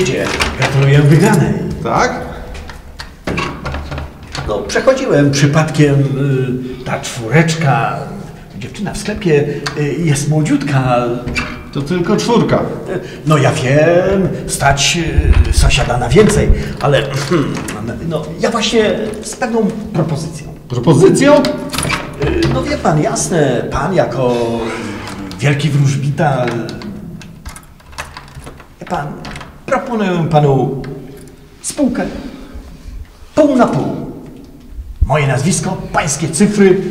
Sąsiedzie, gratuluję wygranej. Tak? No, przechodziłem przypadkiem y, ta czwóreczka. Dziewczyna w sklepie y, jest młodziutka. To tylko czwórka. No ja wiem, stać y, sąsiada na więcej, ale no, ja właśnie z pewną propozycją. Propozycją? Y, No wie pan, jasne, pan jako wielki wróżbita. Wie pan, proponuję panu spółkę pół na pół. Moje nazwisko, pańskie cyfry,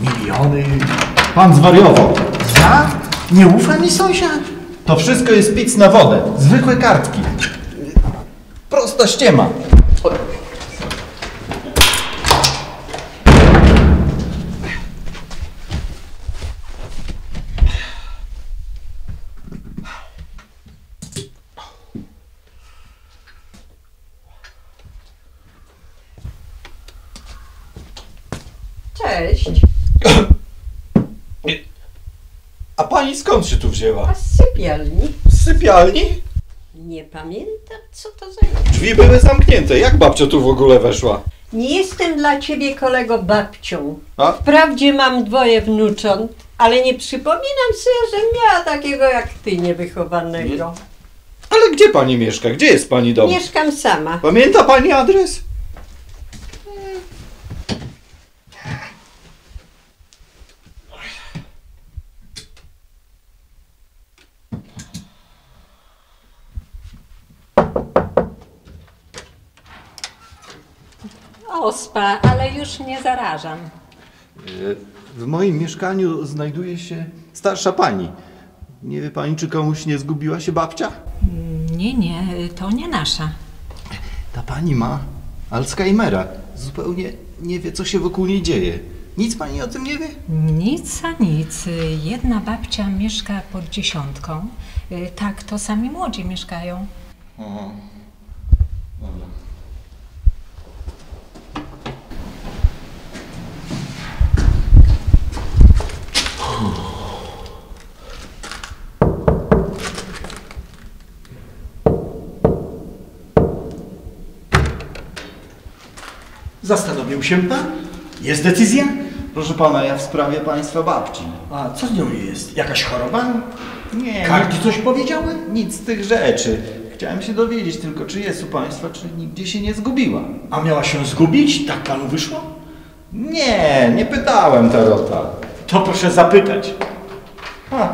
miliony. Pan zwariował. Ja? Nie ufa mi sąsiad? To wszystko jest pic na wodę. Zwykłe kartki. Prosta ściema. Cześć. A pani skąd się tu wzięła? A z sypialni? Z sypialni? Nie pamiętam, co to za... Drzwi były zamknięte. Jak babcia tu w ogóle weszła? Nie jestem dla ciebie kolego babcią. A? Wprawdzie mam dwoje wnucząt, ale nie przypominam sobie, że miała takiego jak ty niewychowanego. Ale gdzie pani mieszka? Gdzie jest pani dom? Mieszkam sama. Pamięta pani adres? Ospa, ale już nie zarażam. W moim mieszkaniu znajduje się starsza pani. Nie wie pani, czy komuś nie zgubiła się babcia? Nie, nie, to nie nasza. Ta pani ma Alzheimera. Zupełnie nie wie, co się wokół niej dzieje. Nic pani o tym nie wie? Nic a nic. Jedna babcia mieszka pod dziesiątką. Tak, to sami młodzi mieszkają. Zastanowił się pan? Jest decyzja? Proszę pana, ja w sprawie państwa babci. A co z nią jest? Jakaś choroba? Nie, Karty coś powiedziały? nic z tych rzeczy. Chciałem się dowiedzieć tylko, czy jest u państwa, czy nigdzie się nie zgubiła. A miała się zgubić? Tak panu wyszło? Nie, nie pytałem Tarota. To proszę zapytać. A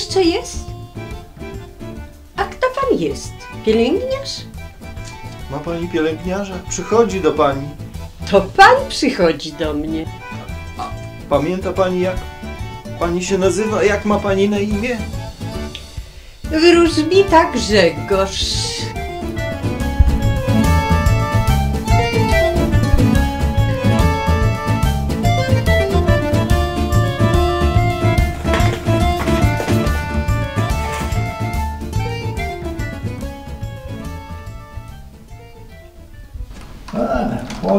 jeszcze jest? A kto pan jest? Pielęgniarz? Ma pani pielęgniarza? Przychodzi do pani. To pan przychodzi do mnie. Pamięta pani, jak pani się nazywa? Jak ma pani na imię? Wróżbita Grzegorz.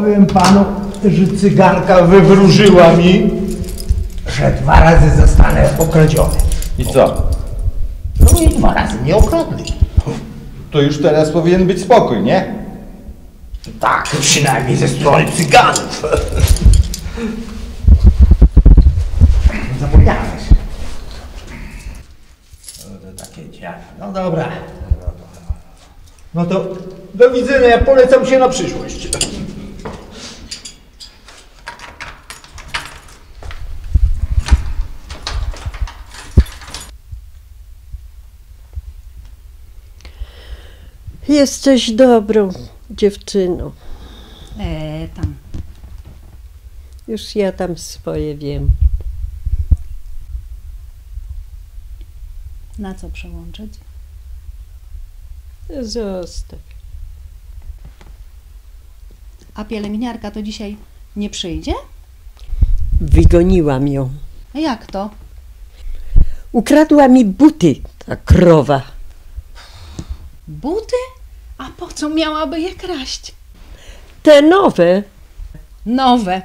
Powiem panu, że cyganka wywróżyła mi, że dwa razy zostanę okradziony. I co? No i dwa razy mnie okradli. To już teraz powinien być spokój, nie? Tak, przynajmniej ze strony cyganów. Zapomniałeś. Ja, no dobra. No to do widzenia, ja polecam się na przyszłość. Jesteś dobrą dziewczyną. E, tam. Już ja tam swoje wiem. Na co przełączyć? Zostaw. A pielęgniarka to dzisiaj nie przyjdzie? Wygoniłam ją. A jak to? Ukradła mi buty, ta krowa. Buty? A po co miałaby je kraść? Te nowe, Nowe.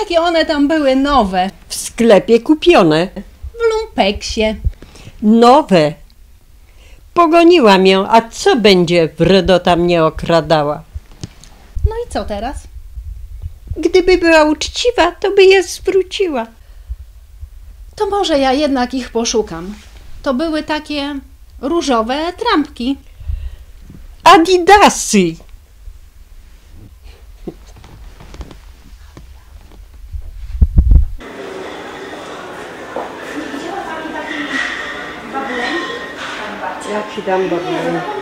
Jakie one tam były nowe? w sklepie kupione. W lumpeksie. Nowe. Pogoniłam ją, a co będzie wredota mnie okradała? No i co teraz? Gdyby była uczciwa, to by je zwróciła. To może ja jednak ich poszukam. To były takie różowe trampki. Adidassi! Ja, okay, dann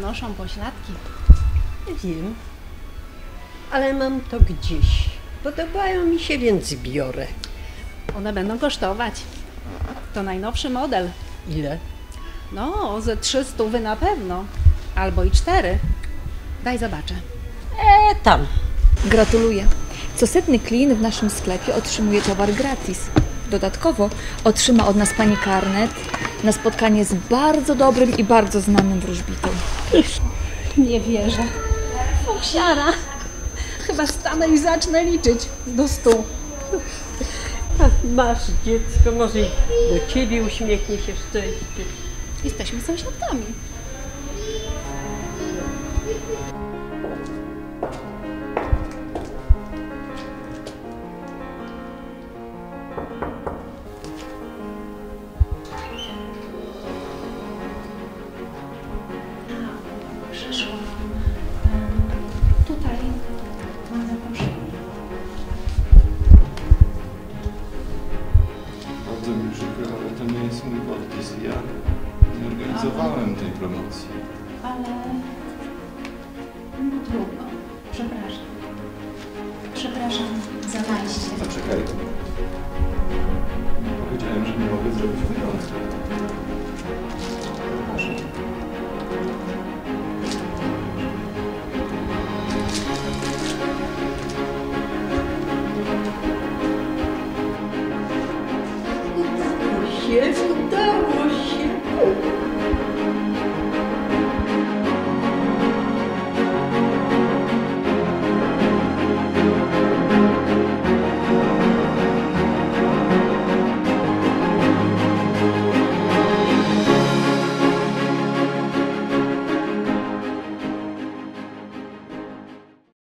Podnoszą pośladki. Wiem, ale mam to gdzieś. Podobają mi się, więc biorę. One będą kosztować. To najnowszy model. Ile? No, ze 300 wy na pewno. Albo i cztery. Daj zobaczę. E, tam. Gratuluję. Co setny klient w naszym sklepie otrzymuje towar gratis. Dodatkowo otrzyma od nas pani karnet na spotkanie z bardzo dobrym i bardzo znanym wróżbitą. Nie wierzę. Fuksiara. Chyba stanę i zacznę liczyć do stu. Masz dziecko, może i do ciebie uśmiechnie się szczęście. Jesteśmy sąsiadkami. 七来